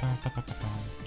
タタタタタン。